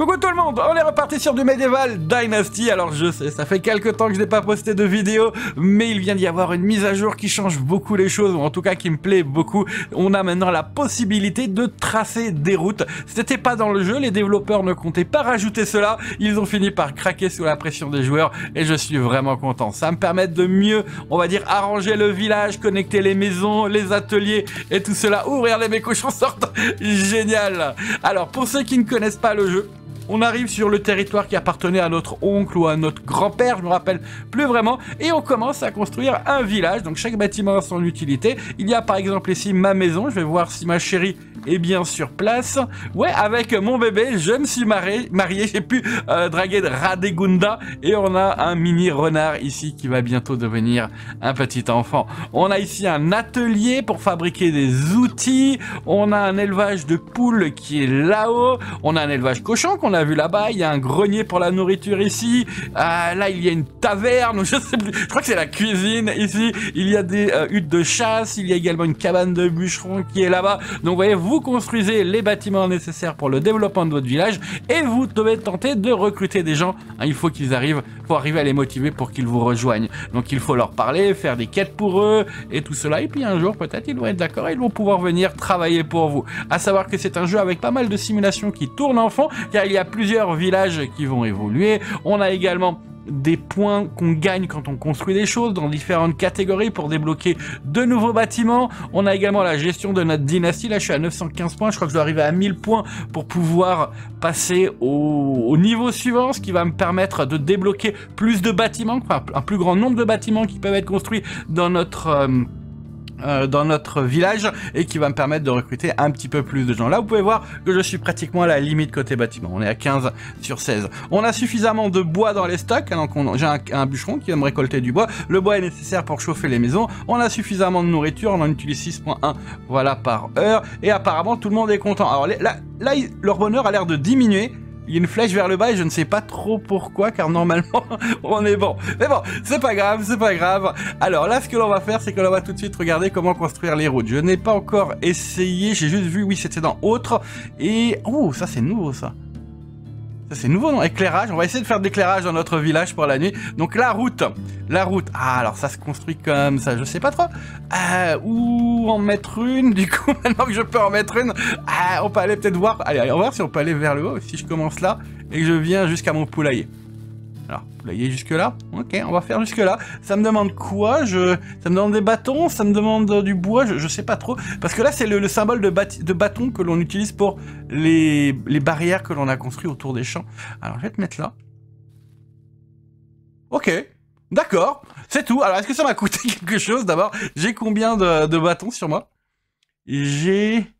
Coucou tout le monde, on est reparti sur du Medieval Dynasty. Alors je sais, ça fait quelques temps que je n'ai pas posté de vidéo, mais il vient d'y avoir une mise à jour qui change beaucoup les choses, ou en tout cas qui me plaît beaucoup. On a maintenant la possibilité de tracer des routes. C'était pas dans le jeu, les développeurs ne comptaient pas rajouter cela. Ils ont fini par craquer sous la pression des joueurs et je suis vraiment content. Ça me permet de mieux, on va dire, arranger le village, connecter les maisons, les ateliers et tout cela. Ouh, regardez mes cochons sortent Génial Alors, pour ceux qui ne connaissent pas le jeu, on arrive sur le territoire qui appartenait à notre oncle ou à notre grand-père, je me rappelle plus vraiment, et on commence à construire un village. Donc chaque bâtiment a son utilité. Il y a par exemple ici ma maison, je vais voir si ma chérie est bien sur place. Ouais, avec mon bébé, je me suis marié, marié j'ai pu euh, draguer Radegunda, et on a un mini renard ici qui va bientôt devenir un petit enfant. On a ici un atelier pour fabriquer des outils, on a un élevage de poules qui est là-haut, on a un élevage cochon qu'on a vu là-bas. Il y a un grenier pour la nourriture ici. Ah, là, il y a une taverne. Je sais plus. Je crois que c'est la cuisine ici. Il y a des euh, huttes de chasse. Il y a également une cabane de bûcheron qui est là-bas. Donc, vous voyez, vous construisez les bâtiments nécessaires pour le développement de votre village et vous devez tenter de recruter des gens. Hein, il faut qu'ils arrivent, faut arriver à les motiver pour qu'ils vous rejoignent. Donc, il faut leur parler, faire des quêtes pour eux et tout cela. Et puis, un jour, peut-être, ils vont être d'accord ils vont pouvoir venir travailler pour vous. À savoir que c'est un jeu avec pas mal de simulations qui tournent en fond, car il y a plusieurs villages qui vont évoluer. On a également des points qu'on gagne quand on construit des choses dans différentes catégories pour débloquer de nouveaux bâtiments. On a également la gestion de notre dynastie. Là, je suis à 915 points. Je crois que je dois arriver à 1000 points pour pouvoir passer au, niveau suivant, ce qui va me permettre de débloquer plus de bâtiments, enfin, un plus grand nombre de bâtiments qui peuvent être construits dans notre... Euh, euh, dans notre village et qui va me permettre de recruter un petit peu plus de gens. Là, vous pouvez voir que je suis pratiquement à la limite côté bâtiment. On est à 15 sur 16. On a suffisamment de bois dans les stocks. Hein, donc, j'ai un, bûcheron qui va me récolter du bois. Le bois est nécessaire pour chauffer les maisons. On a suffisamment de nourriture. On en utilise 6.1 voilà par heure. Et apparemment, tout le monde est content. Alors là, là leur bonheur a l'air de diminuer il y a une flèche vers le bas et je ne sais pas trop pourquoi, car normalement, on est bon. Mais bon, c'est pas grave, c'est pas grave. Alors là, ce que l'on va faire, c'est que l'on va tout de suite regarder comment construire les routes. Je n'ai pas encore essayé, j'ai juste vu, oui, c'était dans autre. Et, oh, ça c'est nouveau, ça. C'est nouveau, non? Éclairage. On va essayer de faire d'éclairage dans notre village pour la nuit. Donc la route. La route. Ah, alors ça se construit comme ça. Je sais pas trop. Euh, en mettre une? Du coup, maintenant que je peux en mettre une, on peut aller peut-être voir. Allez, on va voir si on peut aller vers le haut. Si je commence là et que je viens jusqu'à mon poulailler. Alors, poulailler jusque là. Ok, on va faire jusque là. Ça me demande quoi je... Ça me demande des bâtons, ça me demande du bois, je, sais pas trop. Parce que là, c'est le, symbole de, de bâton que l'on utilise pour les, barrières que l'on a construites autour des champs. Alors, je vais te mettre là. Ok, d'accord, c'est tout. Alors, est-ce que ça m'a coûté quelque chose d'abord? J'ai combien de bâtons sur moi? J'ai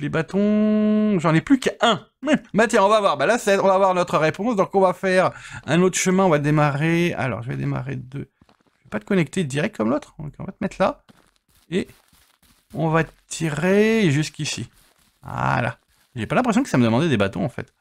les bâtons, j'en ai plus qu'un. Bah tiens, on va voir. Bah là, on va voir notre réponse. Donc on va faire un autre chemin. On va démarrer. Alors, je vais démarrer deux. Je vais pas te connecter direct comme l'autre. on va te mettre là. Et on va tirer jusqu'ici. Voilà. J'ai pas l'impression que ça me demandait des bâtons en fait.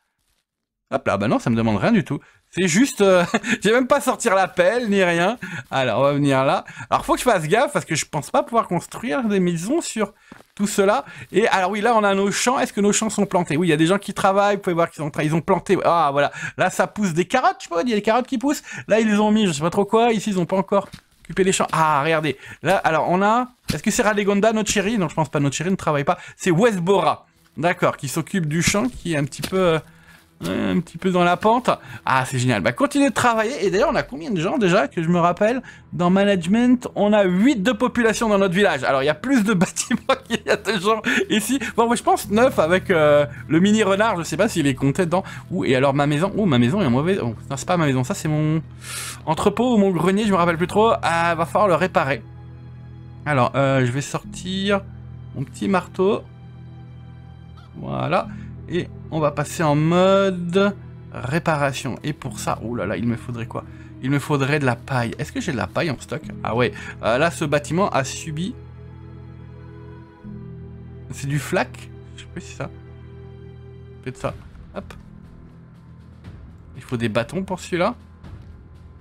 Hop là, bah non, ça me demande rien du tout. C'est juste, euh, j'ai même pas sortir la pelle ni rien. Alors, on va venir là. Alors, faut que je fasse gaffe parce que je pense pas pouvoir construire des maisons sur tout cela. Et alors oui, là, on a nos champs. Est-ce que nos champs sont plantés? Oui, il y a des gens qui travaillent. Vous pouvez voir qu'ils ont, ils ont planté. Ah, voilà. Là, ça pousse des carottes, je sais Il y des carottes qui poussent. Là, ils les ont mis, je sais pas trop quoi. Ici, ils ont pas encore occupé les champs. Ah, regardez. Là, alors, on a... Est-ce que c'est Radegonda, notre chérie? Non, je pense pas. Notre chérie ne travaille pas. C'est Westbora. D'accord, qui s'occupe du champ, qui est un petit peu... Un petit peu dans la pente. Ah, c'est génial. Bah, continuez de travailler. Et d'ailleurs, on a combien de gens déjà que je me rappelle Dans management, on a 8 de population dans notre village. Alors, il y a plus de bâtiments qu'il y a de gens ici. Bon, moi, je pense 9 avec euh, le mini renard. Je sais pas s'il est compté dedans. Ouh, et alors, ma maison? Ouh, ma maison est en mauvais. Oh, c'est pas ma maison. Ça, c'est mon entrepôt ou mon grenier. Je me rappelle plus trop. Ah, va falloir le réparer. Alors, euh, je vais sortir mon petit marteau. Voilà. Et on va passer en mode réparation. Et pour ça, oh là là, il me faudrait quoi? Il me faudrait de la paille. Est-ce que j'ai de la paille en stock? Ah ouais, euh, là ce bâtiment a subi... C'est du flac? Je sais pas si ça. Peut-être ça. Hop. Il faut des bâtons pour celui-là?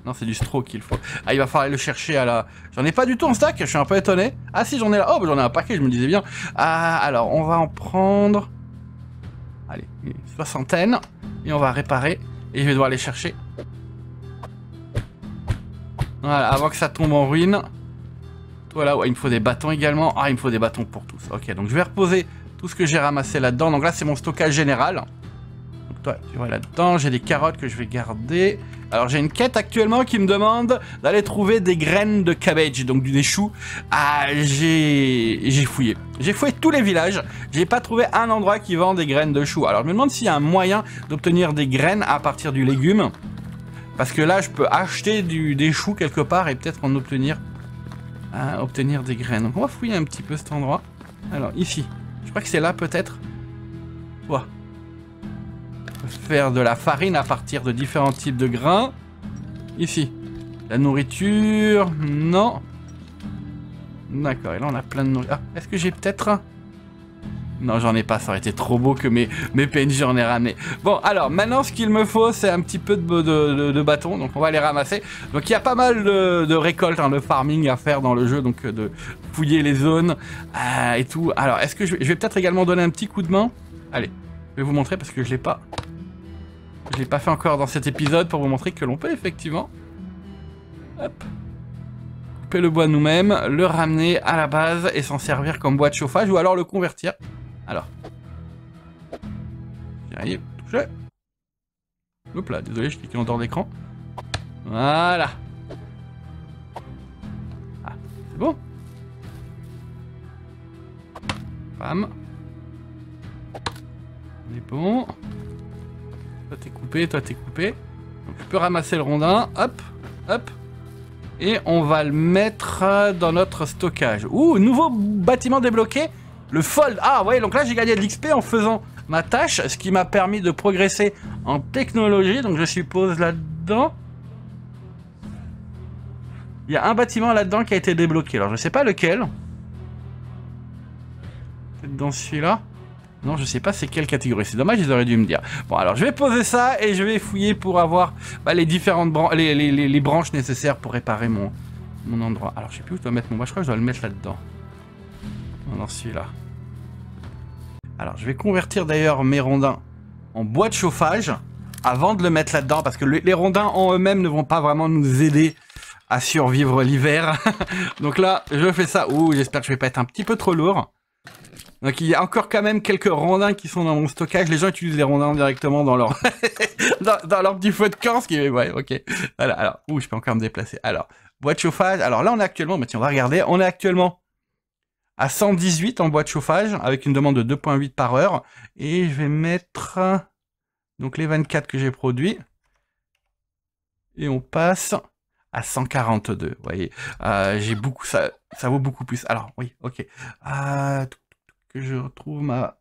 Non, c'est du straw qu'il faut. Ah, il va falloir le chercher à la... J'en ai pas du tout en stack, je suis un peu étonné. Ah si, j'en ai là. Oh, bah, j'en ai un paquet, je me disais bien. Ah, alors, on va en prendre... Allez, une soixantaine. Et on va réparer. Et je vais devoir les chercher. Voilà, avant que ça tombe en ruine. Toi là, ouais, il me faut des bâtons également. Ah, il me faut des bâtons pour tous. Ok, donc je vais reposer tout ce que j'ai ramassé là-dedans. Donc là, c'est mon stockage général. Donc toi, tu vois là-dedans, j'ai des carottes que je vais garder. Alors j'ai une quête actuellement qui me demande d'aller trouver des graines de cabbage, donc des choux. Ah, j'ai fouillé. J'ai fouillé tous les villages. J'ai pas trouvé un endroit qui vend des graines de choux. Alors je me demande s'il y a un moyen d'obtenir des graines à partir du légume. Parce que là, je peux acheter du, des choux quelque part et peut-être en obtenir, euh, obtenir des graines. Donc on va fouiller un petit peu cet endroit. Alors ici, je crois que c'est là peut-être. Quoi Faire de la farine à partir de différents types de grains. Ici. La nourriture. Non. D'accord, et là on a plein de nourriture. Ah, est-ce que j'ai peut-être... Non, j'en ai pas, ça aurait été trop beau que mes, mes PNJ en aient ramené. Bon, alors, maintenant, ce qu'il me faut, c'est un petit peu de, de, bâtons, donc on va les ramasser. Donc, il y a pas mal de, récoltes, hein, de farming à faire dans le jeu, donc euh, de fouiller les zones euh, et tout. Alors, est-ce que je, vais peut-être également donner un petit coup de main? Allez, vous montrer parce que je l'ai pas... Je l'ai pas fait encore dans cet épisode pour vous montrer que l'on peut effectivement... Hop couper le bois nous-mêmes, le ramener à la base et s'en servir comme bois de chauffage ou alors le convertir alors. J'y arrive. Touché. Là, désolé, je clique en dehors d'écran. Voilà. Ah, c'est bon. Bam. On est bon. Toi t'es coupé, toi t'es coupé. Donc je peux ramasser le rondin. Hop, hop. Et on va le mettre dans notre stockage. Ouh, nouveau bâtiment débloqué. Le fold. Ah ouais, donc là j'ai gagné de l'XP en faisant ma tâche, ce qui m'a permis de progresser en technologie. Donc je suppose là-dedans. Il y a un bâtiment là-dedans qui a été débloqué. Alors je sais pas lequel. Peut-être dans celui-là. Non, je sais pas c'est quelle catégorie. C'est dommage, ils auraient dû me dire. Bon, alors je vais poser ça et je vais fouiller pour avoir bah, les différentes branches, les, branches nécessaires pour réparer mon, endroit. Alors je sais plus où je dois mettre mon bois. Je crois que je dois le mettre là-dedans. Dans celui-là. Alors, je vais convertir d'ailleurs mes rondins en bois de chauffage avant de le mettre là-dedans parce que les rondins en eux-mêmes ne vont pas vraiment nous aider à survivre l'hiver. Donc là, je fais ça. Ouh, j'espère que je vais pas être un petit peu trop lourd. Donc il y a encore quand même quelques rondins qui sont dans mon stockage. Les gens utilisent les rondins directement dans leur dans, leur petit feu de camp, ok. Voilà. Alors, ouh, je peux encore me déplacer. Alors, bois de chauffage. Alors là, on est actuellement, mais tiens, on va regarder. On est actuellement à 118 en bois de chauffage avec une demande de 2.8 par heure. Et je vais mettre donc les 24 que j'ai produits. Et on passe à 142. Vous voyez, euh, j'ai beaucoup, ça, ça vaut beaucoup plus. Alors oui, ok. Euh, que je retrouve ma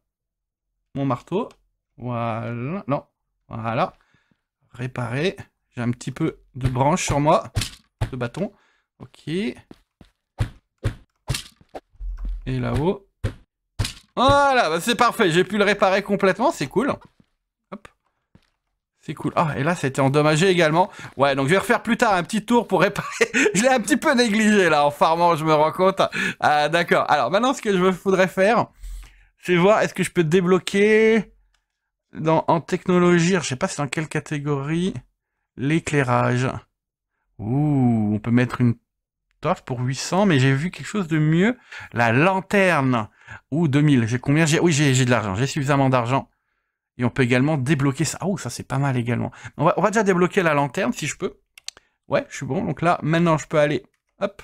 mon marteau. Voilà, non, voilà. Réparer. J'ai un petit peu de branche sur moi, de bâton. Ok. Et là-haut. Voilà, bah, c'est parfait. J'ai pu le réparer complètement. C'est cool. C'est cool. Ah, et là, c'était endommagé également. Ouais, donc je vais refaire plus tard un petit tour pour réparer. je l'ai un petit peu négligé, là, en farmant, je me rends compte. Ah, d'accord. Alors, maintenant, ce que je voudrais faire, c'est voir est-ce que je peux débloquer dans, en technologie, je sais pas c'est dans quelle catégorie, l'éclairage. Ouh, on peut mettre une pour 800, mais j'ai vu quelque chose de mieux. La lanterne. Ou 2000. J'ai combien? Oui, j'ai de l'argent. J'ai suffisamment d'argent. Et on peut également débloquer ça. Oh, ça c'est pas mal également. On va, on va déjà débloquer la lanterne si je peux. Ouais, je suis bon. Donc là, maintenant je peux aller, hop,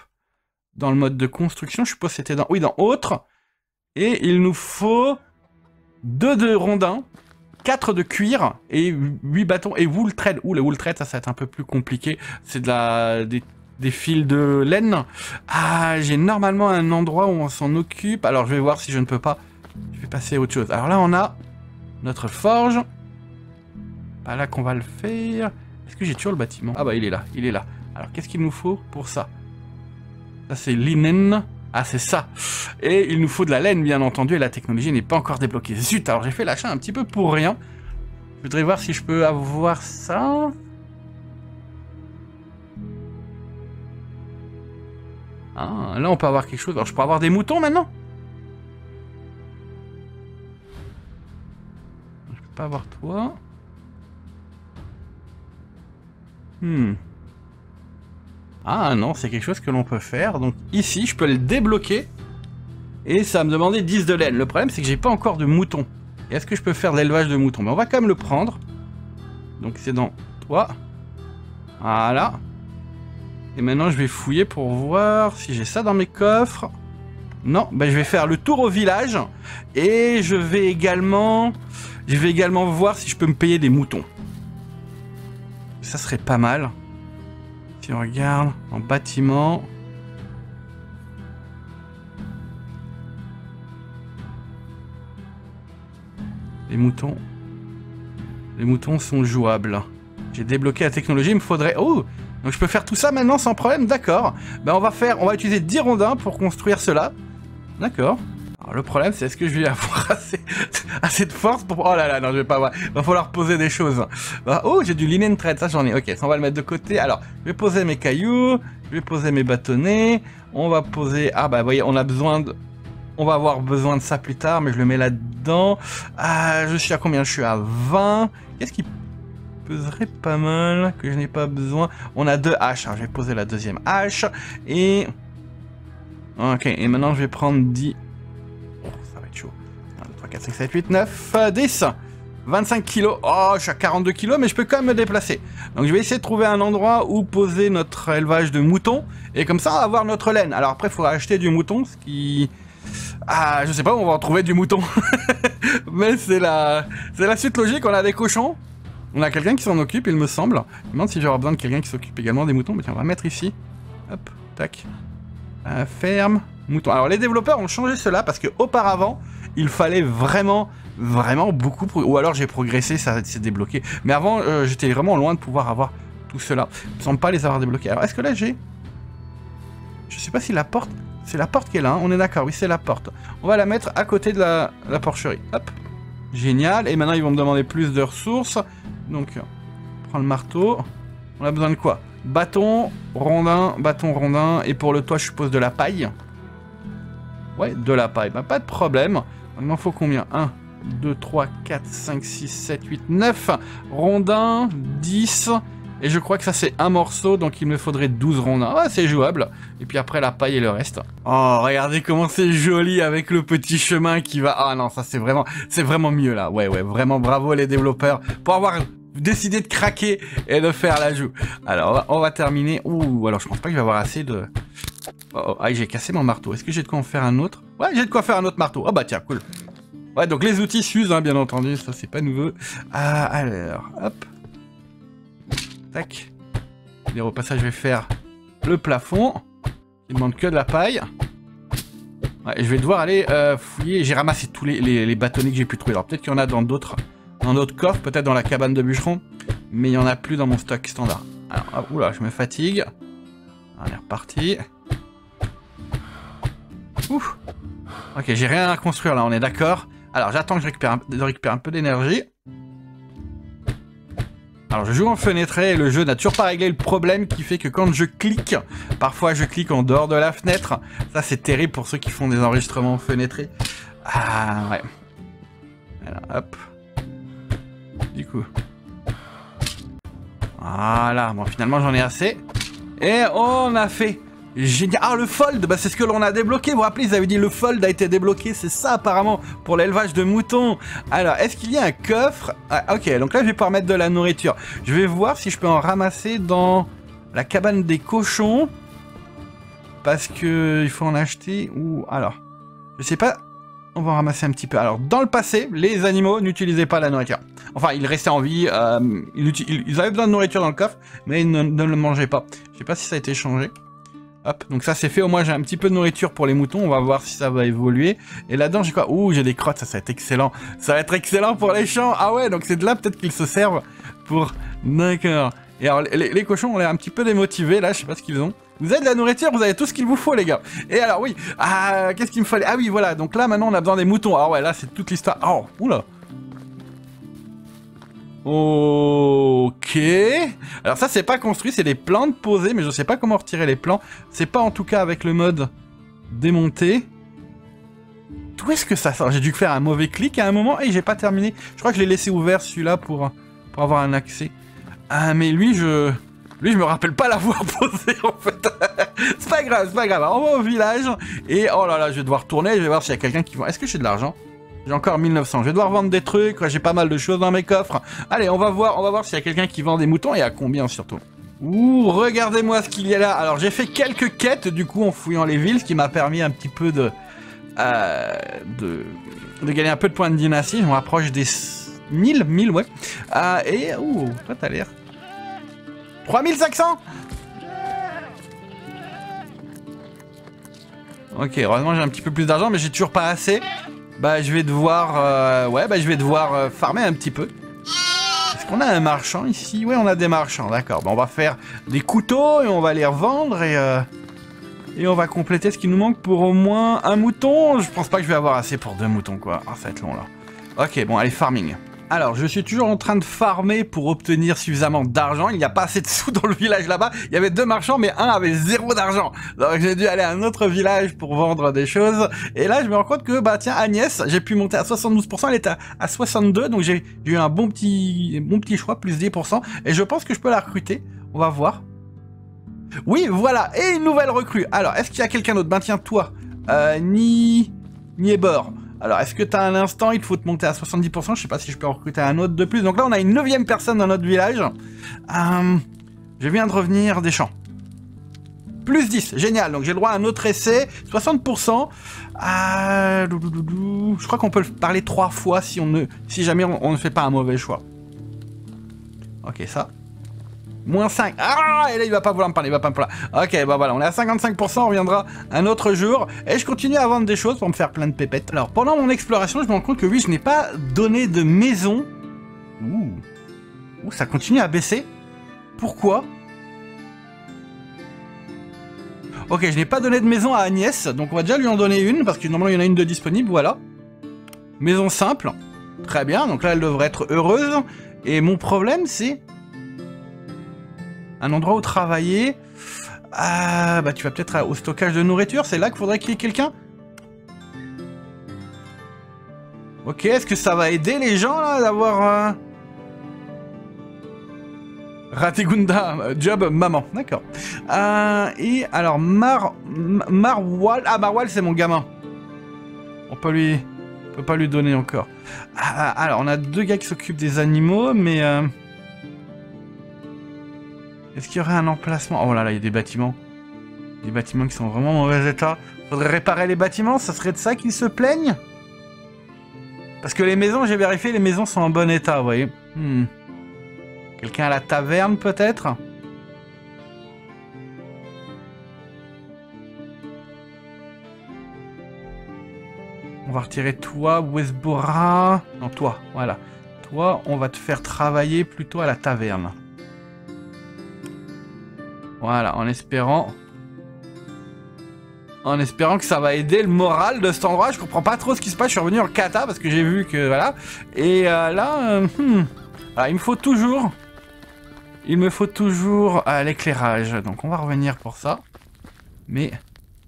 dans le mode de construction. Je suppose que c'était dans, oui, dans autre. Et il nous faut deux de rondins, 4 de cuir et 8 bâtons et wool thread. Ouh, le wool thread, ça, va être un peu plus compliqué. C'est de la, des des fils de laine. Ah, j'ai normalement un endroit où on s'en occupe. Alors, je vais voir si je ne peux pas. Je vais passer à autre chose. Alors là, on a notre forge. Pas là qu'on va le faire. Est-ce que j'ai toujours le bâtiment? Ah bah, il est là, il est là. Alors, qu'est-ce qu'il nous faut pour ça? Ça, c'est linen. Ah, c'est ça. Et il nous faut de la laine, bien entendu, et la technologie n'est pas encore débloquée. Zut, alors j'ai fait l'achat un petit peu pour rien. Je voudrais voir si je peux avoir ça. Ah, là on peut avoir quelque chose. Alors je peux avoir des moutons maintenant? Je pas avoir toi. Hmm. Ah non, c'est quelque chose que l'on peut faire. Donc ici, je peux le débloquer. Et ça va me demander 10 de laine. Le problème, c'est que j'ai pas encore de moutons. Est-ce que je peux faire de l'élevage de moutons? Mais on va quand même le prendre. Donc c'est dans toi. Voilà. Et maintenant, je vais fouiller pour voir si j'ai ça dans mes coffres. Non, ben je vais faire le tour au village. Et je vais également... Je vais également voir si je peux me payer des moutons. Ça serait pas mal. Si on regarde en bâtiment... Les moutons. Les moutons sont jouables. J'ai débloqué la technologie, il me faudrait... Oh Donc je peux faire tout ça maintenant sans problème, d'accord. Ben on va faire... On va utiliser 10 rondins pour construire cela. D'accord. Alors le problème c'est est-ce que je vais avoir assez, assez de force pour... Oh là là, non je vais pas avoir... Va falloir poser des choses. Bah, oh j'ai du linen trade, ça j'en ai. Ok, ça on va le mettre de côté. Alors, je vais poser mes cailloux, je vais poser mes bâtonnets. On va poser... Ah bah vous voyez, on a besoin de... On va avoir besoin de ça plus tard, mais je le mets là-dedans. Ah, je suis à combien? Je suis à 20. Qu'est-ce qui peserait pas mal, que je n'ai pas besoin? On a deux haches, hein. je vais poser la deuxième hache. Et... Ok, et maintenant je vais prendre 10... 4, 5, 7, 8, 9, 10 25 kilos. Oh, je suis à 42 kilos, mais je peux quand même me déplacer. Donc je vais essayer de trouver un endroit où poser notre élevage de moutons. Et comme ça, avoir notre laine. Alors après, il faudra acheter du mouton, ce qui... Ah, je sais pas, on va en trouver du mouton. Mais c'est la, c'est la suite logique. On a des cochons. On a quelqu'un qui s'en occupe, il me semble. Je me demande si j'aurai besoin de quelqu'un qui s'occupe également des moutons. Mais tiens, on va mettre ici. Hop, tac. Euh, ferme, mouton. Alors les développeurs ont changé cela parce que auparavant, il fallait vraiment, vraiment beaucoup. Ou alors j'ai progressé, ça s'est débloqué. Mais avant, euh, j'étais vraiment loin de pouvoir avoir tout cela. Il pas les avoir débloqués. Alors est-ce que là j'ai... Je sais pas si la porte... C'est la porte qui est là, hein. on est d'accord, oui, c'est la porte. On va la mettre à côté de la, porcherie. Hop. Génial. Et maintenant, ils vont me demander plus de ressources. Donc, on prend le marteau. On a besoin de quoi? Bâton, rondin, bâton, rondin. Et pour le toit, je suppose de la paille. Ouais, de la paille. Bah, pas de problème. Il m'en faut combien? 1, 2, 3, 4, 5, 6, 7, 8, 9. Rondin, 10. Et je crois que ça c'est un morceau, donc il me faudrait 12 rondins. Ah, c'est jouable. Et puis après la paille et le reste. Oh, regardez comment c'est joli avec le petit chemin qui va... Ah non, ça c'est vraiment... C'est vraiment mieux là. Ouais, ouais, vraiment bravo les développeurs pour avoir décidé de craquer et de faire l'ajout. Alors, on va, terminer... Ouh, alors je pense pas que je vais avoir assez de... Oh, oh ah, j'ai cassé mon marteau. Est-ce que j'ai de quoi en faire un autre? Ouais, j'ai de quoi faire un autre marteau. Oh bah tiens, cool. Ouais, donc les outils s'usent, hein, bien entendu. Ça, c'est pas nouveau. Ah, alors, hop. Tac. Et au passage, je vais faire le plafond. Il demande que de la paille. Ouais, je vais devoir aller euh, fouiller. J'ai ramassé tous les, bâtonnets que j'ai pu trouver. Alors peut-être qu'il y en a dans d'autres dans d'autres coffres, peut-être dans la cabane de bûcheron. Mais il n'y en a plus dans mon stock standard. Alors, oula, je me fatigue. On est reparti. Ouf. Ok, j'ai rien à construire là, on est d'accord. Alors j'attends que je récupère un peu d'énergie. Alors je joue en fenêtré et le jeu n'a toujours pas réglé le problème qui fait que quand je clique, parfois je clique en dehors de la fenêtre. Ça c'est terrible pour ceux qui font des enregistrements fenêtrés. Ah ouais. Alors hop. Du coup. Voilà, bon finalement j'en ai assez. Et on a fait Génial. Ah, le fold, bah, c'est ce que l'on a débloqué. Vous vous rappelez, ils avaient dit le fold a été débloqué. C'est ça, apparemment, pour l'élevage de moutons. Alors, est-ce qu'il y a un coffre? Ah, Ok, donc là, je vais pouvoir mettre de la nourriture. Je vais voir si je peux en ramasser dans la cabane des cochons. Parce que il faut en acheter. Ou alors, je sais pas. On va en ramasser un petit peu. Alors, dans le passé, les animaux n'utilisaient pas la nourriture. Enfin, ils restaient en vie. Euh, ils, avaient besoin de nourriture dans le coffre, mais ils ne, ne le mangeaient pas. Je sais pas si ça a été changé. Hop, donc ça c'est fait, au moins j'ai un petit peu de nourriture pour les moutons, on va voir si ça va évoluer. Et là-dedans j'ai quoi? Ouh, j'ai des crottes, ça, ça va être excellent. Ça va être excellent pour les champs. Ah ouais, donc c'est de là peut-être qu'ils se servent pour... D'accord. Et alors les, cochons ont l'air un petit peu démotivés là, je sais pas ce qu'ils ont. Vous avez de la nourriture, vous avez tout ce qu'il vous faut les gars. Et alors oui, ah, qu'est-ce qu'il me fallait? Ah oui, voilà, donc là maintenant on a besoin des moutons. Ah ouais, là c'est toute l'histoire. Oh, oula. Ok. Alors ça, c'est pas construit, c'est des plans posés, mais je sais pas comment retirer les plans. C'est pas en tout cas avec le mode démonter. D'où est-ce que ça sort? J'ai dû faire un mauvais clic à un moment et j'ai pas terminé. Je crois que je l'ai laissé ouvert celui-là pour, avoir un accès. Ah, mais lui, je... Lui, je me rappelle pas l'avoir posé, en fait. c'est pas grave, c'est pas grave. On va au village. Et, oh là là, je vais devoir tourner. Je vais voir s'il y a quelqu'un qui vend. Est-ce que j'ai de l'argent? J'ai encore 1900. Je vais devoir vendre des trucs. J'ai pas mal de choses dans mes coffres. Allez, on va voir, on va voir s'il y a quelqu'un qui vend des moutons et à combien, surtout. Ouh, regardez-moi ce qu'il y a là. Alors, j'ai fait quelques quêtes, du coup, en fouillant les villes, ce qui m'a permis un petit peu de... Euh, de, gagner un peu de points de dynastie. Je me rapproche des 1000, 1000, ouais. Euh, et, ouh, toi, t'as l'air 3500 Ok, heureusement j'ai un petit peu plus d'argent, mais j'ai toujours pas assez. Bah je vais devoir... Euh, ouais, bah je vais devoir euh, farmer un petit peu. Est-ce qu'on a un marchand ici? Ouais, on a des marchands, d'accord. Bon, on va faire des couteaux et on va les revendre et... Euh, et on va compléter ce qui nous manque pour au moins un mouton. Je pense pas que je vais avoir assez pour deux moutons, quoi. Ah, ça va être long, là. Ok, bon, allez, farming. Alors, je suis toujours en train de farmer pour obtenir suffisamment d'argent. Il n'y a pas assez de sous dans le village là-bas. Il y avait deux marchands, mais un avait zéro d'argent. Donc, j'ai dû aller à un autre village pour vendre des choses. Et là, je me rends compte que, bah tiens, Agnès, j'ai pu monter à 72%. Elle est à, 62, donc j'ai eu un bon petit, bon petit choix, plus 10%. Et je pense que je peux la recruter. On va voir. Oui, voilà. Et une nouvelle recrue. Alors, est-ce qu'il y a quelqu'un d'autre? Ben tiens, toi. Euh, ni... Niebor. Alors, est-ce que tu as un instant Il faut te monter à 70%. Je sais pas si je peux recruter un autre de plus. Donc là, on a une neuvième personne dans notre village. Euh, je viens de revenir des champs. Plus 10, génial. Donc j'ai le droit à un autre essai. 60%. Euh, je crois qu'on peut le parler trois fois si, on ne, si jamais on ne fait pas un mauvais choix. Ok, ça. Moins 5. Ah, et là, il va pas vouloir me parler, il va pas me parler. Ok, bah voilà, on est à 55%, on reviendra un autre jour. Et je continue à vendre des choses pour me faire plein de pépettes. Alors, pendant mon exploration, je me rends compte que oui, je n'ai pas donné de maison. Ouh. Ouh, ça continue à baisser. Pourquoi? Ok, je n'ai pas donné de maison à Agnès, donc on va déjà lui en donner une, parce que normalement il y en a une de disponible, voilà. Maison simple. Très bien, donc là elle devrait être heureuse. Et mon problème c'est un endroit où travailler. Ah, bah tu vas peut-être au stockage de nourriture, c'est là qu'il faudrait qu'il y ait quelqu'un Ok, est-ce que ça va aider les gens là d'avoir... Euh... Ratigunda, euh, job maman, d'accord. Euh, et alors, Mar... Marwal... Ah, Marwal c'est mon gamin. On peut lui... On peut pas lui donner encore. Ah, alors, on a deux gars qui s'occupent des animaux, mais... Euh, est-ce qu'il y aurait un emplacement? Oh là là, il y a des bâtiments. Des bâtiments qui sont vraiment en mauvais état. Faudrait réparer les bâtiments, ça serait de ça qu'ils se plaignent? Parce que les maisons, j'ai vérifié, les maisons sont en bon état, vous voyez. Hmm. Quelqu'un à la taverne, peut-être? On va retirer toi, Westbora. Non, toi, voilà. Toi, on va te faire travailler plutôt à la taverne. Voilà, en espérant... En espérant que ça va aider le moral de cet endroit. Je comprends pas trop ce qui se passe. Je suis revenu en kata parce que j'ai vu que... Voilà. Et euh, là... Euh, hmm. il me faut toujours... Il me faut toujours euh, l'éclairage. Donc on va revenir pour ça. Mais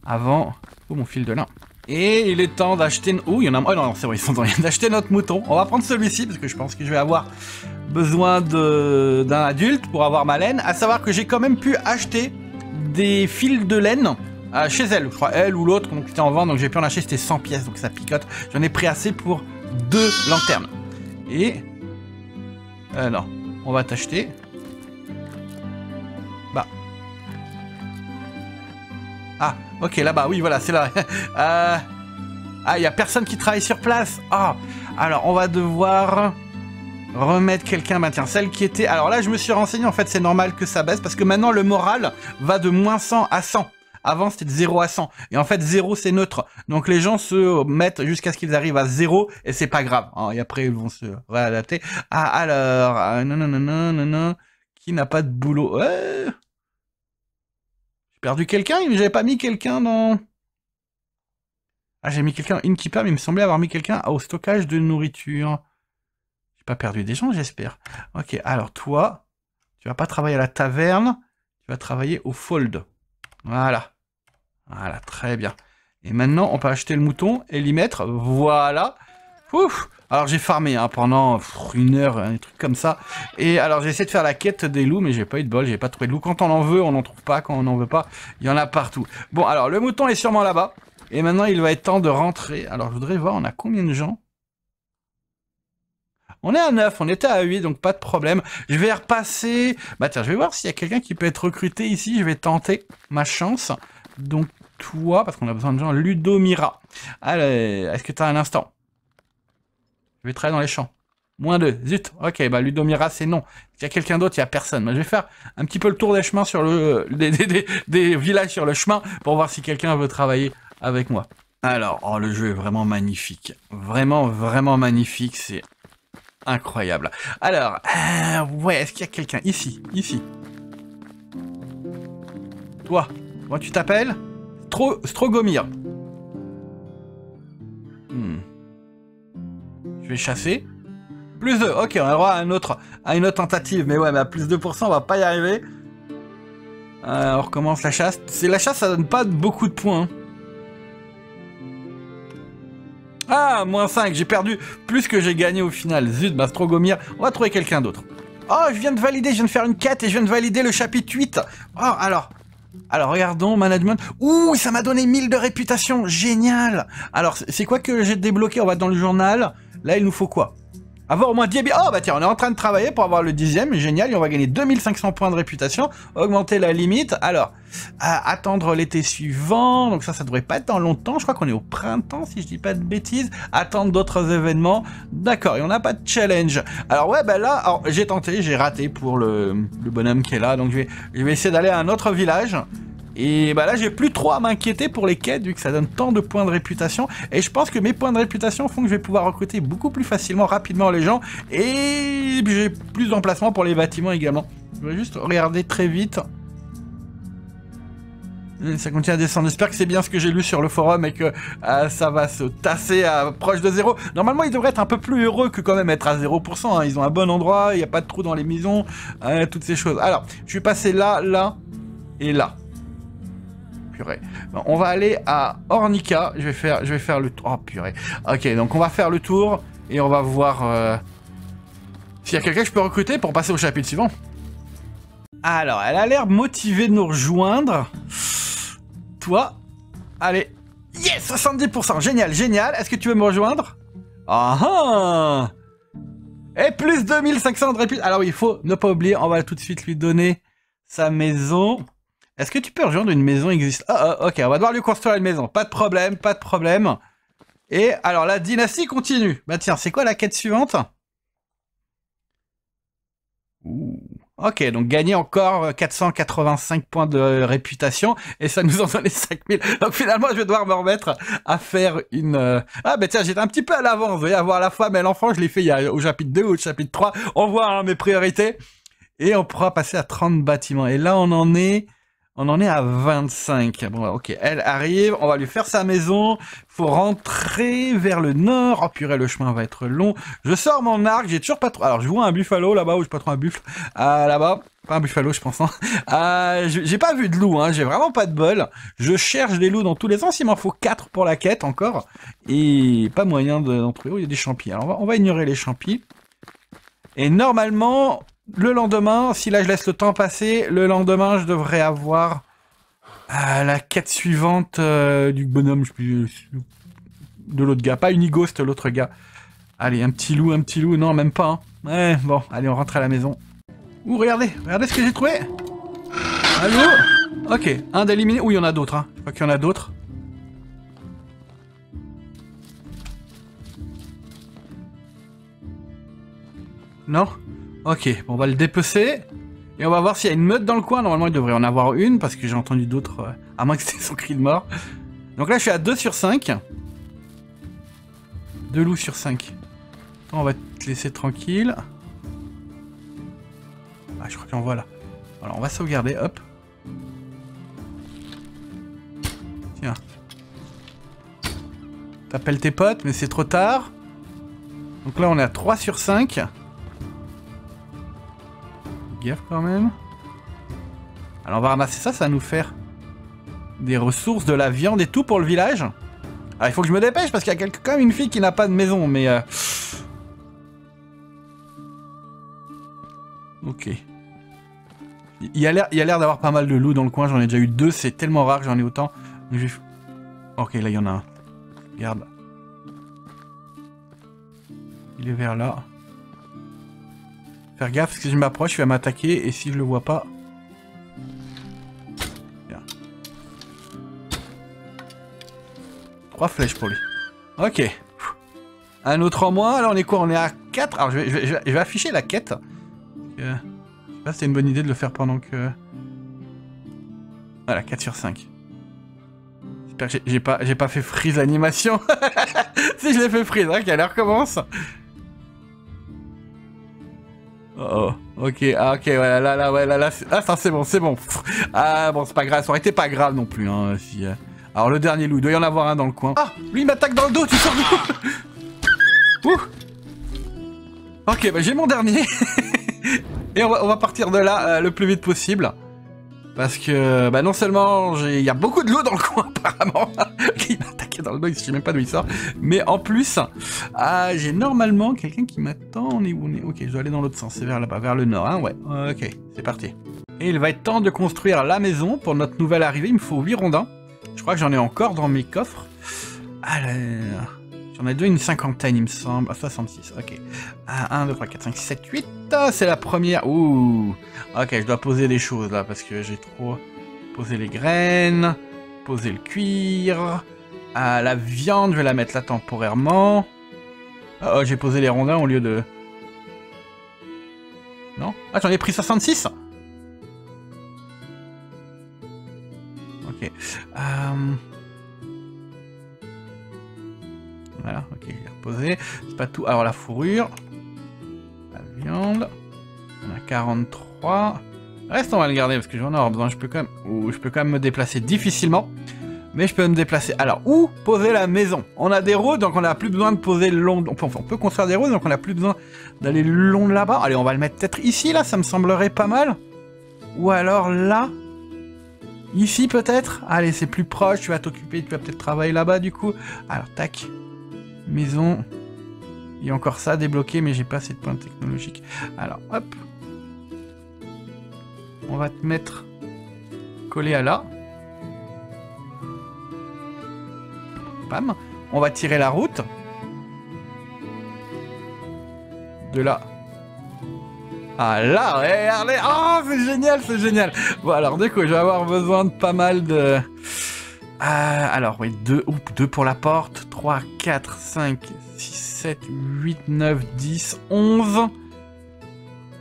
avant... Oh, mon fil de lin. Et il est temps d'acheter... Oh, il y en a... Oh non, c'est vrai, ils sont d'acheter notre mouton. On va prendre celui-ci parce que je pense que je vais avoir besoin d'un adulte pour avoir ma laine. À savoir que j'ai quand même pu acheter des fils de laine euh, chez elle. Je crois elle ou l'autre qui était en vente, donc j'ai pu en acheter, c'était 100 pièces, donc ça picote. J'en ai pris assez pour deux lanternes. Et... Euh, non, on va t'acheter. Bah. Ah, ok, là-bas, oui, voilà, c'est là. euh... Ah, il n'y a personne qui travaille sur place. Ah, alors on va devoir remettre quelqu'un, bah tiens, celle qui était... Alors là, je me suis renseigné, en fait, c'est normal que ça baisse, parce que maintenant, le moral va de moins 100 à 100. Avant, c'était de 0 à 100. Et en fait, 0, c'est neutre. Donc les gens se mettent jusqu'à ce qu'ils arrivent à 0, et c'est pas grave. Hein. et après, ils vont se réadapter. Ah, alors... Ah, non, non, non, non, non, non. Qui n'a pas de boulot? J'ai perdu quelqu'un, j'avais pas mis quelqu'un dans... Ah, j'ai mis quelqu'un Inkeeper, mais il me semblait avoir mis quelqu'un au stockage de nourriture pas perdu des gens, j'espère. Ok, alors toi, tu vas pas travailler à la taverne, tu vas travailler au fold. Voilà. Voilà, très bien. Et maintenant, on peut acheter le mouton et l'y mettre. Voilà. Ouf alors j'ai farmé hein, pendant une heure, un truc comme ça. Et alors j'ai essayé de faire la quête des loups, mais j'ai pas eu de bol, j'ai pas trouvé de loups. Quand on en veut, on n'en trouve pas. Quand on n'en veut pas, il y en a partout. Bon, alors le mouton est sûrement là-bas. Et maintenant, il va être temps de rentrer. Alors je voudrais voir, on a combien de gens? On est à 9, on était à 8, donc pas de problème. Je vais repasser... Bah tiens, je vais voir s'il y a quelqu'un qui peut être recruté ici. Je vais tenter ma chance. Donc toi, parce qu'on a besoin de gens, Ludomira. Allez, est-ce que tu as un instant? Je vais travailler dans les champs. Moins 2, zut. Ok, bah Ludomira, c'est non. S'il y a quelqu'un d'autre, il n'y a personne. Bah, je vais faire un petit peu le tour des chemins sur le... des, villages sur le chemin pour voir si quelqu'un veut travailler avec moi. Alors, oh, le jeu est vraiment magnifique. Vraiment, vraiment magnifique. C'est incroyable. Alors, euh, ouais, est-ce qu'il y a quelqu'un? Ici Ici. Toi, moi tu t'appelles? Stro Strogomir. Hmm. Je vais chasser. Plus 2, ok, on a droit à, une autre tentative. Mais ouais, mais à plus 2%, on va pas y arriver. Euh, on recommence la chasse. La chasse, ça donne pas beaucoup de points. Hein. Ah, moins 5, j'ai perdu plus que j'ai gagné au final. Zut, Mastrogomir, on va trouver quelqu'un d'autre. Oh, je viens de valider, je viens de faire une quête et je viens de valider le chapitre 8. Oh, alors, alors regardons, management. Ouh, ça m'a donné 1000 de réputation, génial. Alors, c'est quoi que j'ai débloqué? On va dans le journal. Là, il nous faut quoi? Avoir au moins 10 Oh bah tiens, on est en train de travailler pour avoir le dixième, génial, et on va gagner 2500 points de réputation, augmenter la limite. Alors, attendre l'été suivant, donc ça, ça devrait pas être dans longtemps, je crois qu'on est au printemps, si je dis pas de bêtises. Attendre d'autres événements, d'accord, et on n'a pas de challenge. Alors ouais, bah là, j'ai tenté, j'ai raté pour le, bonhomme qui est là, donc je vais, je vais essayer d'aller à un autre village. Et bah là, j'ai plus trop à m'inquiéter pour les quêtes, vu que ça donne tant de points de réputation. Et je pense que mes points de réputation font que je vais pouvoir recruter beaucoup plus facilement, rapidement les gens. Et j'ai plus d'emplacement pour les bâtiments également. Je vais juste regarder très vite. Ça continue à descendre. J'espère que c'est bien ce que j'ai lu sur le forum et que euh, ça va se tasser à proche de zéro. Normalement, ils devraient être un peu plus heureux que quand même être à 0%. Hein. Ils ont un bon endroit, il n'y a pas de trou dans les maisons, hein, toutes ces choses. Alors, je suis passé là, là et là on va aller à Ornica. Je vais faire, le tour. Oh purée. Ok, donc on va faire le tour et on va voir euh, s'il y a quelqu'un que je peux recruter pour passer au chapitre suivant. Alors, elle a l'air motivée de nous rejoindre. Toi, allez. Yes, 70%. Génial, génial. Est-ce que tu veux me rejoindre? Ah ah Et plus 2500 de. Alors, il faut ne pas oublier, on va tout de suite lui donner sa maison. Est-ce que tu peux rejoindre une maison existante Ah, ah, ok, on va devoir lui construire une maison. Pas de problème, pas de problème. Et alors, la dynastie continue. Bah tiens, c'est quoi la quête suivante? Ok, donc gagner encore 485 points de réputation, et ça nous en donnait 5000. Donc finalement, je vais devoir me remettre à faire une... Euh, ah bah tiens, j'étais un petit peu à l'avance, vous voyez, avoir la femme et l'enfant, je l'ai fait il au chapitre 2 ou au chapitre 3. On voit hein, mes priorités. Et on pourra passer à 30 bâtiments. Et là, on en est on en est à 25. Bon, ok, elle arrive, on va lui faire sa maison. Faut rentrer vers le nord. Oh purée, le chemin va être long. Je sors mon arc, j'ai toujours pas trop... Alors, je vois un buffalo là-bas, ou j'ai pas trop un buffle. Ah, là-bas, pas un buffalo, je pense. Hein. Ah, j'ai pas vu de loup, hein. j'ai vraiment pas de bol. Je cherche des loups dans tous les sens, il m'en faut 4 pour la quête encore. Et pas moyen d'en trouver. Oh, il y a des champis. Alors, on va, on va ignorer les champis. Et normalement, le lendemain, si là je laisse le temps passer, le lendemain je devrais avoir euh, la quête suivante euh, du bonhomme, je de l'autre gars, pas Unighost, l'autre gars. Allez, un petit loup, un petit loup, non même pas. Hein. Ouais, bon, allez on rentre à la maison. Ouh, regardez, regardez ce que j'ai trouvé. Allô? Ok, un d'éliminé. Oui, il y en a d'autres, hein. Je crois qu'il y en a d'autres. Non? Ok, on va le dépecer. Et on va voir s'il y a une meute dans le coin. Normalement, il devrait en avoir une, parce que j'ai entendu d'autres, euh, à moins que c'était son cri de mort. Donc là, je suis à 2 sur 5. 2 loups sur 5. On va te laisser tranquille. Ah, je crois qu'on voit là. Alors, on va sauvegarder, hop. Tiens. T'appelles tes potes, mais c'est trop tard. Donc là, on est à 3 sur 5 quand même. Alors on va ramasser ça, ça va nous faire des ressources, de la viande et tout pour le village. Ah, il faut que je me dépêche parce qu'il y a quand même une fille qui n'a pas de maison, mais... Euh... Ok. Il y a l'air d'avoir pas mal de loups dans le coin, j'en ai déjà eu deux, c'est tellement rare que j'en ai autant. Ok, là il y en a un. Regarde. Il est vers là. Faire gaffe, si je m'approche, il va m'attaquer, et si je le vois pas... Trois flèches pour lui. Ok. Un autre en moins, alors on est quoi? On est à 4 Alors je vais, afficher la quête. Euh, je sais pas si c'est une bonne idée de le faire pendant que... Voilà, 4 sur 5. J'espère que j'ai pas, pas fait freeze l'animation. si je l'ai fait freeze, hein, qu'elle recommence. Oh, ok, ah, ok, ouais, là, là, ouais, là, là, ah, ça c'est bon, c'est bon. Ah, bon, c'est pas grave, ça aurait été pas grave non plus, hein, si... Euh. Alors, le dernier loup, il doit y en avoir un dans le coin. Ah, lui, il m'attaque dans le dos, tu sors d'où Ouh Ok, bah j'ai mon dernier. Et on va, partir de là euh, le plus vite possible. Parce que, bah non seulement il y a beaucoup de loups dans le coin apparemment, dos, je sais même pas d'où il sort, mais en plus, ah, j'ai normalement quelqu'un qui m'attend, on est où on est Ok, je dois aller dans l'autre sens, c'est vers là-bas, vers le nord, hein, ouais, ok, c'est parti. Et il va être temps de construire la maison pour notre nouvelle arrivée, il me faut 8 rondins, je crois que j'en ai encore dans mes coffres. Alors... J'en ai deux, une cinquantaine, il me semble. Ah, 66, ok. 1, 2, 3, 4, 5, 6, 7, 8. C'est la première. Ouh. Ok, je dois poser des choses là, parce que j'ai trop... Poser les graines, poser le cuir. Ah, la viande, je vais la mettre là temporairement. Oh, j'ai posé les rondins au lieu de... Non Ah, j'en ai pris 66 Ok. Euh... Voilà, ok, j'ai reposé. C'est pas tout. Alors la fourrure. La viande. On a 43. Reste, on va le garder parce que j'en ai besoin. Je peux même. je peux quand même me déplacer difficilement. Mais je peux me déplacer. Alors, où poser la maison? On a des routes, donc on n'a plus besoin de poser le long. On peut, on peut construire des routes, donc on n'a plus besoin d'aller le long là-bas. Allez, on va le mettre peut-être ici, là, ça me semblerait pas mal. Ou alors là. Ici peut-être? Allez, c'est plus proche, tu vas t'occuper, tu vas peut-être travailler là-bas du coup. Alors, tac. Maison. Il y a encore ça débloqué, mais j'ai pas assez de points technologiques. Alors, hop. On va te mettre collé à là. Bam. On va tirer la route. De là. Ah là, regardez Oh, c'est génial, c'est génial Bon, alors du coup, je vais avoir besoin de pas mal de... Euh, alors, oui, 2 deux pour la porte. 3, 4, 5, 6, 7, 8, 9, 10, 11.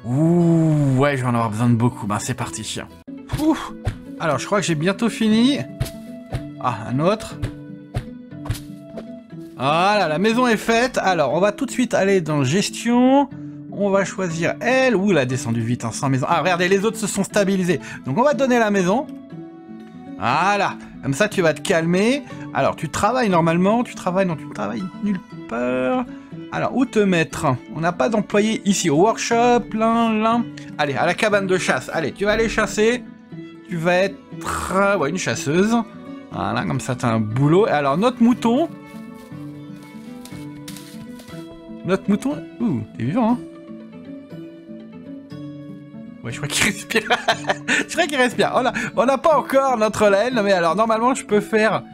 Ouh, ouais, je vais en avoir besoin de beaucoup. Ben, c'est parti, chien. Ouh. Alors, je crois que j'ai bientôt fini. Ah, un autre. Voilà, la maison est faite. Alors, on va tout de suite aller dans gestion. On va choisir elle. Ouh, elle a descendu vite, hein, sans maison. Ah, regardez, les autres se sont stabilisés. Donc, on va donner la maison. Voilà. Comme ça, tu vas te calmer. Alors, tu travailles normalement. Tu travailles... Non, tu travailles nulle part. Alors, où te mettre? On n'a pas d'employé ici. Au workshop, là, là. Allez, à la cabane de chasse. Allez, tu vas aller chasser. Tu vas être... Ouais, une chasseuse. Voilà, comme ça, t'as un boulot. Alors, notre mouton... Notre mouton... Ouh, t'es vivant, hein Ouais, je crois qu'il respire. je crois qu'il respire. On n'a pas encore notre laine, mais alors normalement je peux faire...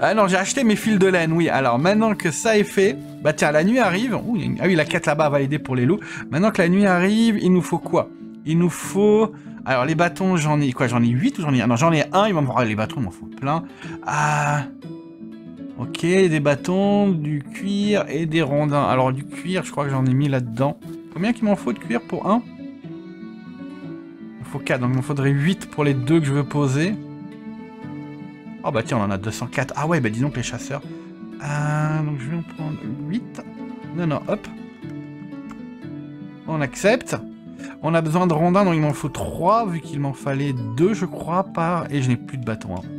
Ah non, j'ai acheté mes fils de laine, oui. Alors maintenant que ça est fait, bah tiens, la nuit arrive. Ah oui, la quête là-bas va aider pour les loups. Maintenant que la nuit arrive, il nous faut quoi? Il nous faut... Alors les bâtons, j'en ai quoi J'en ai 8 ou j'en ai... Non, j'en ai un, il va me... les bâtons, il m'en faut plein. Ah... Ok, des bâtons, du cuir et des rondins. Alors du cuir, je crois que j'en ai mis là-dedans. Combien qu'il m'en faut de cuir pour un? Faut 4, donc il me faudrait 8 pour les deux que je veux poser. Oh bah tiens, on en a 204. Ah ouais, bah disons que les chasseurs. Euh, donc je vais en prendre 8. Non, non, hop. On accepte. On a besoin de rondins, donc il m'en faut 3, vu qu'il m'en fallait 2, je crois, par... Et je n'ai plus de bâton. Hein.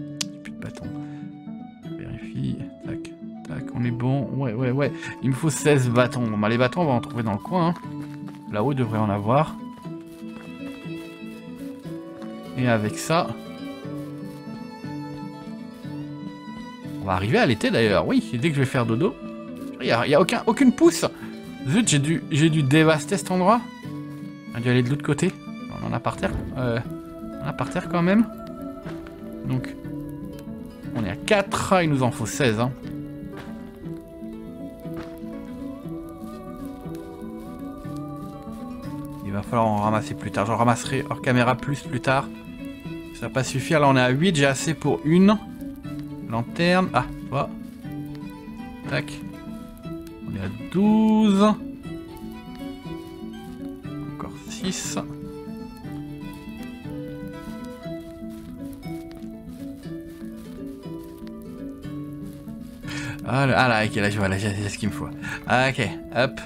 On est bon. Ouais, ouais, ouais. Il me faut 16 bâtons. Bon, bah les bâtons, on va en trouver dans le coin. Hein. Là-haut, devrait en avoir. Et avec ça... va arriver à l'été d'ailleurs, oui, dès que je vais faire dodo. Il n'y a, y a aucun, aucune pousse. Zut, j'ai dû, dû dévaster cet endroit. On a dû aller de l'autre côté. On en a par terre. Euh, on en a par terre quand même. Donc, on est à 4. Il nous en faut 16. Hein. Falloir en ramasser plus tard. J'en ramasserai hors caméra plus plus tard. Ça va pas suffire. Là, on est à 8. J'ai assez pour une. Lanterne. Ah, toi. Tac. On est à 12. Encore 6. Ah là, ah là, ok, là je vois, là j'ai ce qu'il me faut. Ah, ok, hop.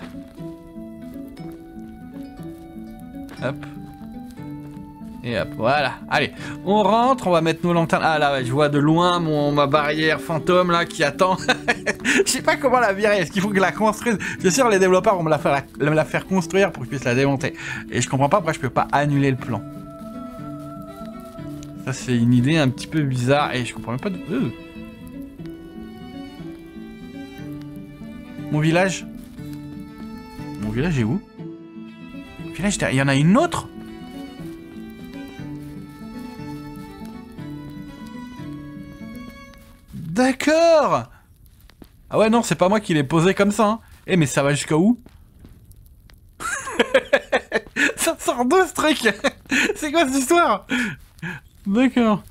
Hop. Et hop, voilà. Allez, on rentre, on va mettre nos lanternes. Ah là, je vois de loin mon, ma barrière fantôme là qui attend. je sais pas comment la virer, est-ce qu'il faut que la construise? C'est sûr, les développeurs vont me la, faire, construire pour que je puisse la démonter. Et je comprends pas pourquoi je peux pas annuler le plan. Ça c'est une idée un petit peu bizarre et je comprends même pas de... Euh. Mon village? Mon village est où? Village, il y en a une autre D'accord Ah ouais, non, c'est pas moi qui l'ai posé comme ça. Hein. Eh, mais ça va jusqu'à où Ça sort d'où ce truc C'est quoi cette histoire D'accord.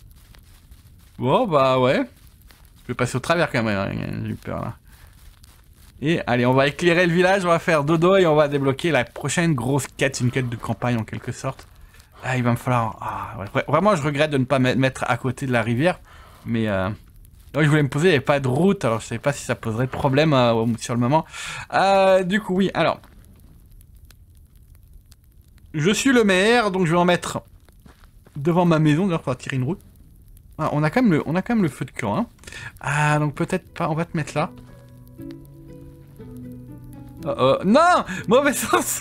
Bon, bah ouais. Je peux passer au travers quand même, hein. j'ai eu peur là. Et allez, on va éclairer le village, on va faire dodo et on va débloquer la prochaine grosse quête, une quête de campagne en quelque sorte. Ah, il va me falloir... Ah, Vraiment, je regrette de ne pas me mettre à côté de la rivière, mais... Euh... je voulais me poser, il n'y avait pas de route, alors je savais pas si ça poserait problème euh, sur le moment. Euh, du coup, oui, alors... Je suis le maire, donc je vais en mettre devant ma maison, d'ailleurs, pour tirer une route. Ah, on, a quand même le, on a quand même le feu de camp, hein. Ah, donc peut-être pas, on va te mettre là. Oh, oh. Non Mauvais sens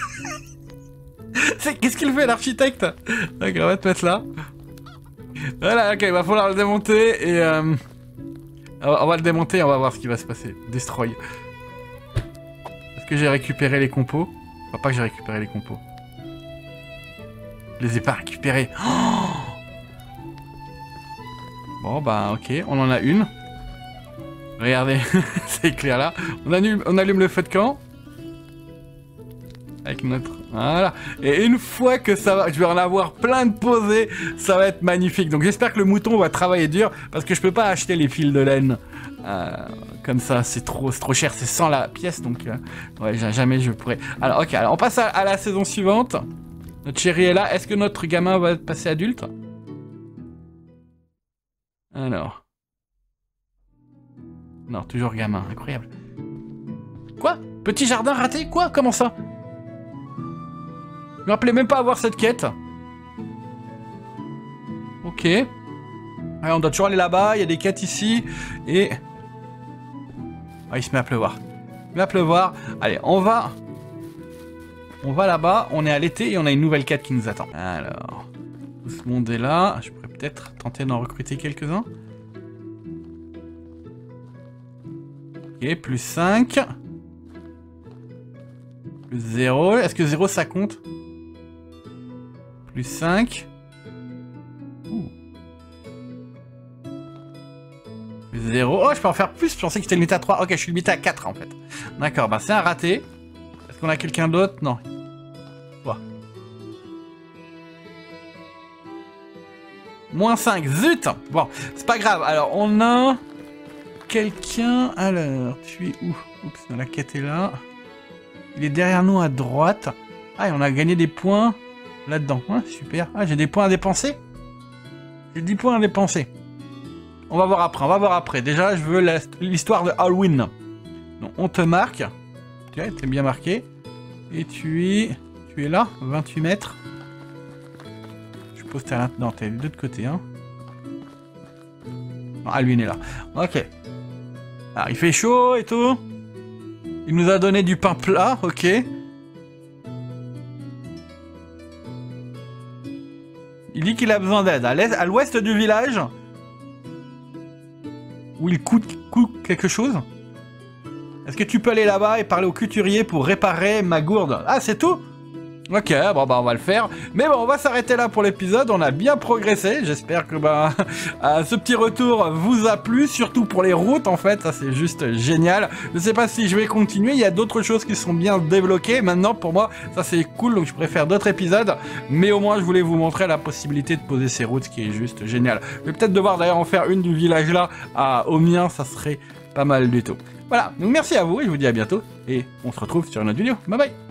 Qu'est-ce qu'il fait l'architecte? D'accord, on va te mettre là. Voilà, ok, il va falloir le démonter et... Euh, on va le démonter et on va voir ce qui va se passer. Destroy. Est-ce que j'ai récupéré les compos? Crois pas que j'ai récupéré les compos. Je les ai pas récupérés. bon, bah ok, on en a une. Regardez, c'est clair là. On on allume le feu de camp. Avec notre... Voilà. Et une fois que ça va... Je vais en avoir plein de posés. Ça va être magnifique. Donc j'espère que le mouton va travailler dur. Parce que je peux pas acheter les fils de laine. Euh, comme ça, c'est trop, trop cher. C'est sans la pièce. Donc euh, jamais je pourrais... Alors ok, on passe à, la saison suivante. Notre chérie est là. Est-ce que notre gamin va passer adulte? Alors... Non, toujours gamin. Incroyable. Quoi? Petit jardin raté? Quoi? Comment ça? Je me rappelais même pas avoir cette quête. Ok. Allez, on doit toujours aller là-bas, il y a des quêtes ici. Et... Ah, il se met à pleuvoir. Il se met à pleuvoir. Allez, on va... On va là-bas, on est à l'été et on a une nouvelle quête qui nous attend. Alors... Tout ce monde est là. Je pourrais peut-être tenter d'en recruter quelques-uns. Ok, plus 5. Plus 0. Est-ce que 0 ça compte? Plus 5. Plus 0. Oh, je peux en faire plus. Je pensais que j'étais limité à 3. Ok, je suis limité à 4 en fait. D'accord, bah c'est un raté. Est-ce qu'on a quelqu'un d'autre? Non. Moins 5, zut Bon, c'est pas grave. Alors, on a quelqu'un... Alors, tu es où? Oups, la quête est là. Il est derrière nous à droite. Ah, et on a gagné des points là-dedans. super. Ah, j'ai des points à dépenser J'ai 10 points à dépenser. On va voir après, on va voir après. Déjà, je veux l'histoire de Halloween. On te marque. Tu es bien marqué. Et tu es... Tu es là, 28 mètres. Je t'es là... Non, t'es de l'autre côté, hein. Est là. Ok. Alors, il fait chaud et tout. Il nous a donné du pain plat, ok. Il dit qu'il a besoin d'aide. À l'ouest du village, où il coûte quelque chose Est-ce que tu peux aller là-bas et parler au couturier pour réparer ma gourde? Ah, c'est tout? Ok, bon bah on va le faire. Mais bon, on va s'arrêter là pour l'épisode. On a bien progressé. J'espère que bah ce petit retour vous a plu, surtout pour les routes en fait. Ça c'est juste génial. Je sais pas si je vais continuer. Il y a d'autres choses qui sont bien débloquées. Maintenant pour moi, ça c'est cool. Donc je préfère d'autres épisodes. Mais au moins je voulais vous montrer la possibilité de poser ces routes, qui est juste génial. Je vais peut-être devoir d'ailleurs en faire une du village là au mien. Ça serait pas mal du tout. Voilà. Donc merci à vous et je vous dis à bientôt. Et on se retrouve sur une autre vidéo. Bye bye